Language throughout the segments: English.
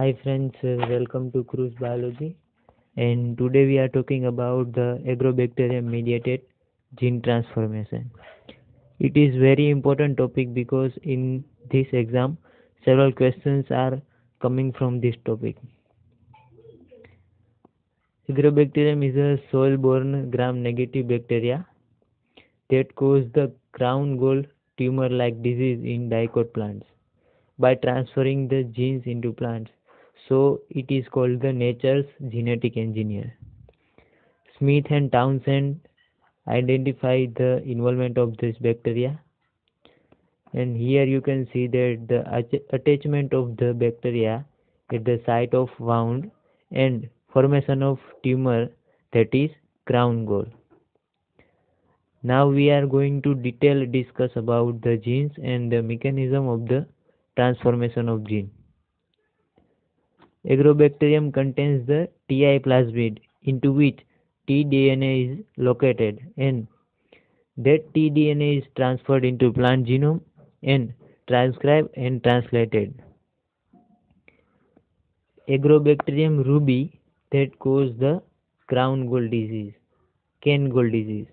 Hi friends, uh, welcome to Cruise Biology and today we are talking about the agrobacterium mediated gene transformation. It is very important topic because in this exam several questions are coming from this topic. Agrobacterium is a soil-borne gram-negative bacteria that cause the crown gall tumor-like disease in dicot plants by transferring the genes into plants. So it is called the nature's genetic engineer. Smith and Townsend identified the involvement of this bacteria and here you can see that the attachment of the bacteria at the site of wound and formation of tumor that is crown gall. Now we are going to detail discuss about the genes and the mechanism of the transformation of gene. Agrobacterium contains the TI plasmid into which tDNA is located and that tDNA is transferred into plant genome and transcribed and translated. Agrobacterium ruby that cause the crown gall disease, cane gall disease.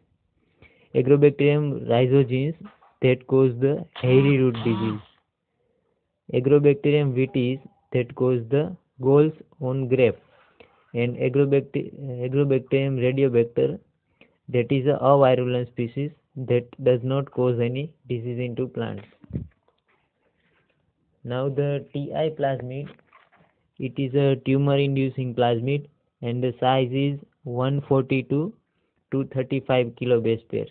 Agrobacterium rhizogenes that cause the hairy root disease. Agrobacterium vitis that cause the galls on grape and Agrobacterium radiobacter that is a virulent species that does not cause any disease into plants. Now the TI plasmid, it is a tumor inducing plasmid and the size is 142 to 235 kilobase pair.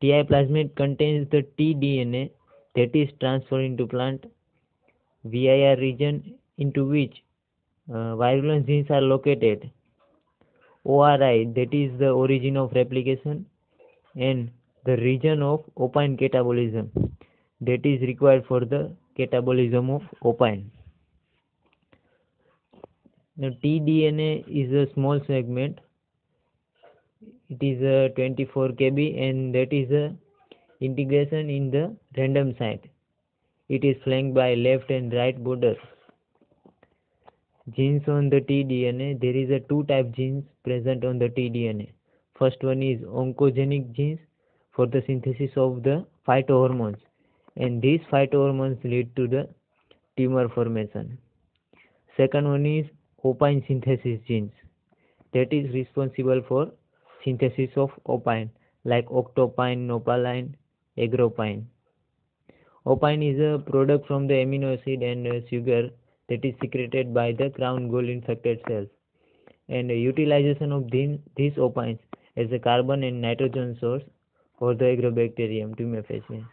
TI plasmid contains the tDNA that is transferred into plant VIR region into which uh, virulence genes are located. ORI that is the origin of replication and the region of opine catabolism that is required for the catabolism of opine. Now tDNA is a small segment. It is a 24 kb and that is a integration in the random site. It is flanked by left and right border. Genes on the tDNA. There is a two type genes present on the tDNA. First one is oncogenic genes for the synthesis of the phytohormones and these phytohormones lead to the tumor formation. Second one is opine synthesis genes that is responsible for synthesis of opine like octopine, nopalin, agropine. Opine is a product from the amino acid and sugar that is secreted by the crown gall infected cells. And utilization of these opines as a carbon and nitrogen source for the agrobacterium tumefaciens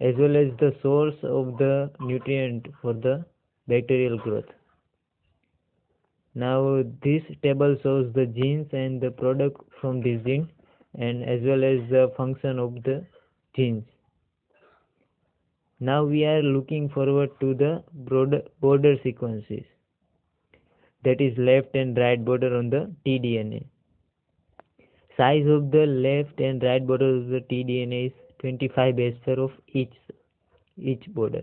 as well as the source of the nutrient for the bacterial growth. Now this table shows the genes and the product from this gene and as well as the function of the genes. Now we are looking forward to the border sequences that is left and right border on the tDNA. Size of the left and right border of the tDNA is 25 base pair of each each border.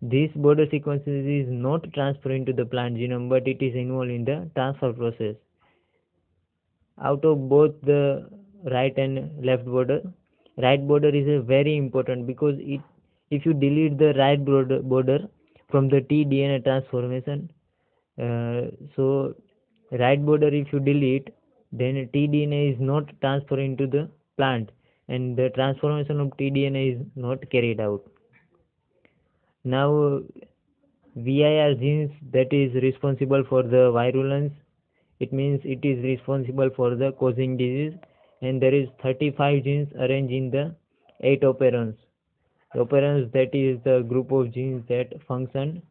This border sequences is not transferred into the plant genome but it is involved in the transfer process. Out of both the right and left border, right border is a very important because it if you delete the right border, from the tDNA transformation, uh, so right border if you delete, then tDNA is not transferred into the plant and the transformation of tDNA is not carried out. Now VIR genes that is responsible for the virulence, it means it is responsible for the causing disease and there is 35 genes arranged in the 8 operons operons that is the group of genes that function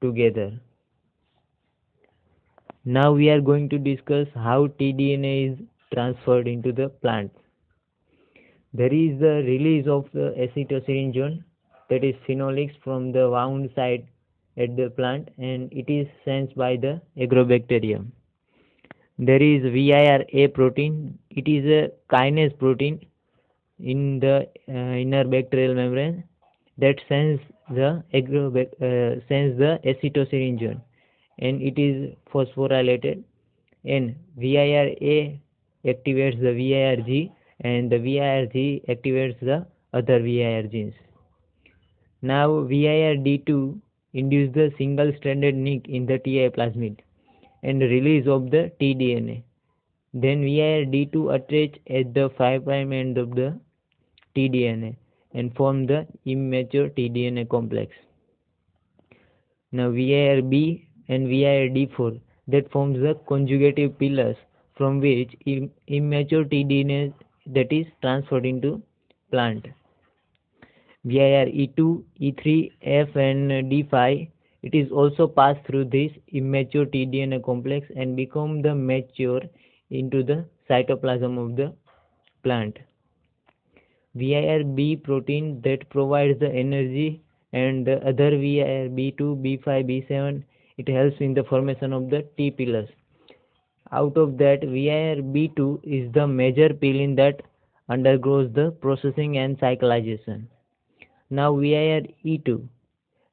together. Now we are going to discuss how tDNA is transferred into the plant. There is the release of the acetylserine that is phenolics from the wound site at the plant and it is sensed by the agrobacterium. There is VIR-A protein. It is a kinase protein in the uh, inner bacterial membrane that sends the uh, sense the acetosyringone and it is phosphorylated and VIR-A activates the VIR-G and the VIR-G activates the other VIR genes. Now VIR-D2 induces the single-stranded nick in the TI plasmid and release of the tDNA. Then VIR-D2 attach at the 5' end of the tDNA and form the immature tDNA complex. Now VIR-B and VIR-D4 that forms the conjugative pillars from which immature tDNA that is transferred into plant. VIR E2, E3, F and D5 it is also passed through this immature tDNA complex and become the mature into the cytoplasm of the plant. VIR-B protein that provides the energy and the other VIR-B2, B5, B7 it helps in the formation of the T pillars. Out of that VIR-B2 is the major pillin that undergoes the processing and cyclization. Now VIR-E2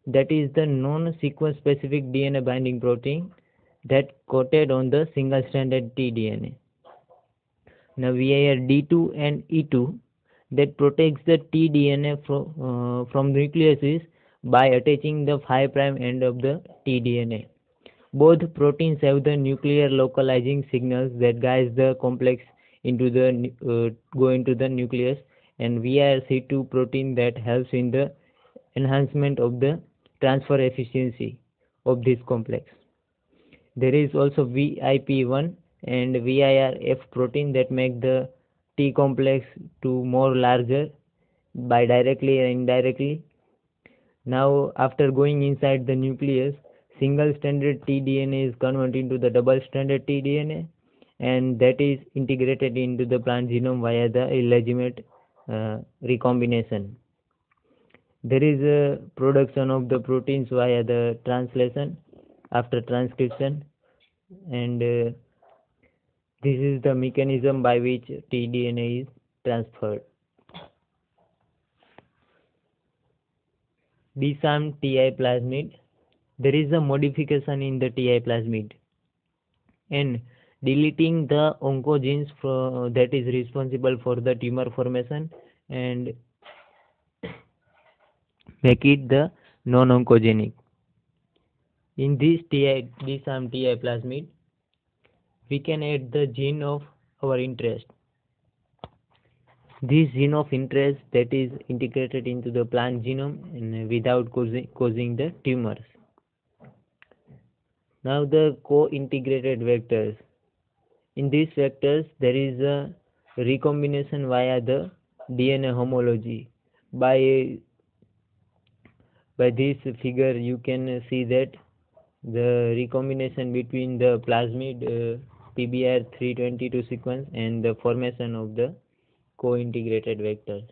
that is the non-sequence specific DNA binding protein that coated on the single-stranded tDNA. Now VIR-D2 and E2 that protects the tDNA from, uh, from nucleus by attaching the 5' end of the tDNA. Both proteins have the nuclear localizing signals that guides the complex into the uh, go into the nucleus and VIR-C2 protein that helps in the enhancement of the transfer efficiency of this complex. There is also VIP1 and VIRF protein that make the T complex to more larger by directly and indirectly. Now after going inside the nucleus, single stranded tDNA is converted into the double stranded tDNA and that is integrated into the plant genome via the illegitimate uh, recombination. There is a production of the proteins via the translation after transcription and uh, this is the mechanism by which tDNA is transferred. Disarmed TI plasmid. There is a modification in the TI plasmid and deleting the oncogenes that is responsible for the tumor formation and make it the non-oncogenic. In this TI, disarmed TI plasmid, we can add the gene of our interest. This gene of interest that is integrated into the plant genome without causing, causing the tumors. Now the co-integrated vectors. In these vectors there is a recombination via the DNA homology. By by this figure you can see that the recombination between the plasmid uh, PBR 322 sequence and the formation of the co-integrated vectors.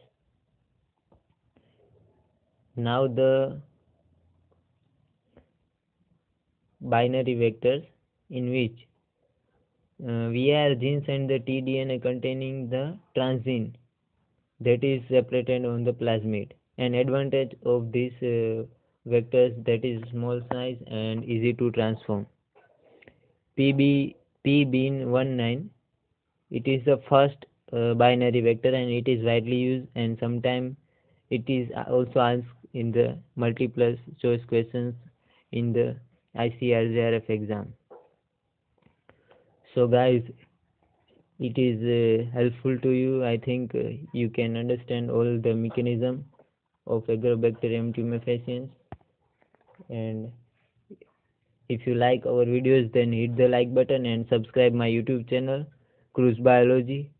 Now the binary vectors in which uh, VIR genes and the tDNA containing the transgene that is separated on the plasmid. An advantage of these uh, vectors that is small size and easy to transform. PB PBin19 it is the first uh, binary vector and it is widely used and sometimes it is also asked in the multiple choice questions in the ICRJRF exam. So guys it is uh, helpful to you I think uh, you can understand all the mechanism of Agrobacterium tumefaciens and if you like our videos then hit the like button and subscribe my youtube channel cruise biology.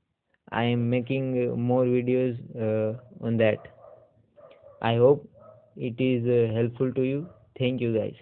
I am making more videos uh, on that. I hope it is uh, helpful to you. Thank you guys